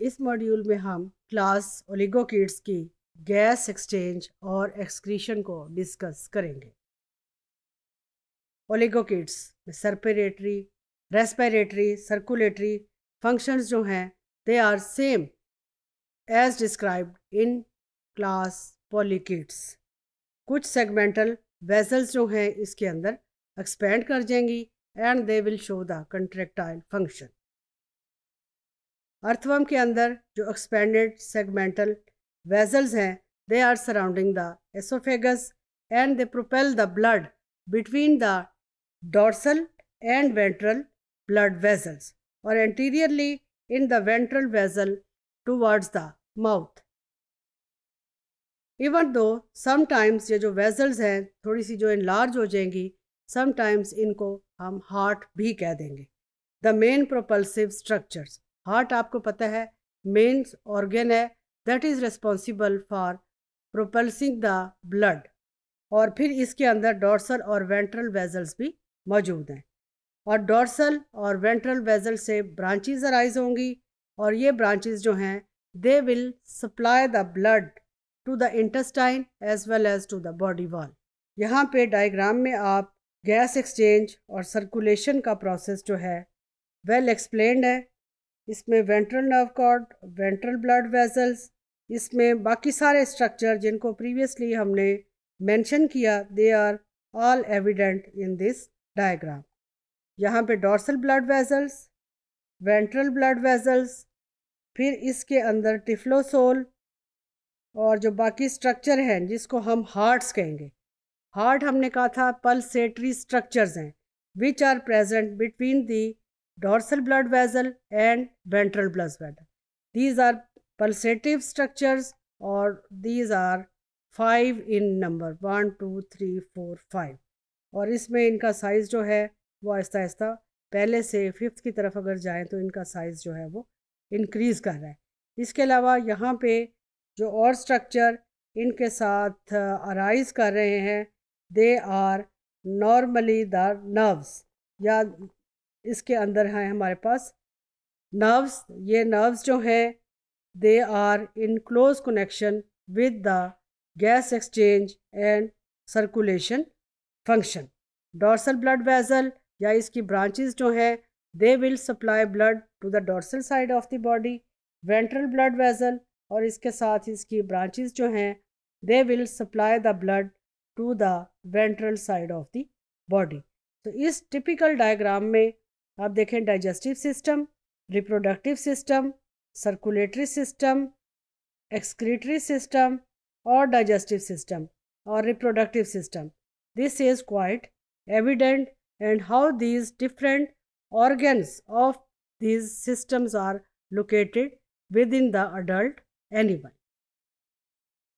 इस मॉड्यूल में हम क्लास ओलिगोकिड्स की गैस एक्सचेंज और एक्सक्रीशन को डिस्कस करेंगे। ओलिगोकिड्स में सर्पेरेटरी रेस्पिरेटरी सर्कुलेटरी फ़ंक्शंस जो हैं they are same as described in class polychaetes कुछ सेगमेंटल वेजल्स जो हैं, इसके अंदर एक्सपेंड कर जाएँगी and they will show the contractile function earthworm के अंदर जो एक्सपेंडेड सेगमेंटल वेजल्स हैं they are surrounding the oesophagus and they propel the blood between the dorsal and ventral blood vessels और anteriorly in the ventral vessel towards the mouth even though sometimes ये जो vessels हैं, थोड़ी सी जो enlarge हो जाएँगी sometimes इनको हम हार्ट भी कह देंगे. The main propulsive structures heart आपको पता है मेन ऑर्गेन है that is responsible for propelling the blood और फिर इसके अंदर डॉर्सल और वेंट्रल वेजल्स भी मौजूद हैं। और डॉर्सल और वेंट्रल वेजल से ब्रांचेज अराइज होंगी और ये ब्रांचेज जो हैं they will supply the blood to the intestine as well as to the body wall यहाँ पे डायग्राम में आप गैस एक्सचेंज और सर्कुलेशन का प्रोसेस जो है वेल well एक्सप्लेंड है। इसमें ventral nerve cord ventral blood vessels इसमें बाकी सारे स्ट्रक्चर जिनको प्रीवियसली हमने मेंशन किया they are all evident in this diagram यहाँ पे dorsal blood vessels ventral blood vessels फिर इसके अंदर टिफ्लोसोल और जो बाकी स्ट्रक्चर हैं, जिसको हम हार्ट्स कहेंगे। हार्ट हमने कहा था पल्सेटरी स्ट्रक्चर्स हैं which are present between the dorsal blood vessel and ventral blood vessel. These are pulsative structures or these are five in number one two three four five और इसमें इनका size जो है वो आहिस्ता आहिस्ता पहले से फिफ्थ की तरफ़ अगर जाएँ तो इनका साइज़ जो है वो इंक्रीज़ कर रहा है इसके अलावा यहाँ पे जो और स्ट्रक्चर इनके साथ अराइज कर रहे हैं they are normally the nerves या इसके अंदर है हमारे पास। नर्व्स ये नर्व्स जो हैं they are in close connection with the gas exchange and circulation function dorsal blood vessel या इसकी ब्रांचेस जो हैं they will supply blood to the dorsal side of the body ventral blood vessel और इसके साथ इसकी ब्रांचेस जो हैं they will supply the blood to the ventral side of the body तो इस टिपिकल डायग्राम में आप देखें digestive system reproductive system circulatory system excretory system और डाइजेस्टिव सिस्टम और reproductive system this is quite evident and how these different organs of these systems are located within the adult animal.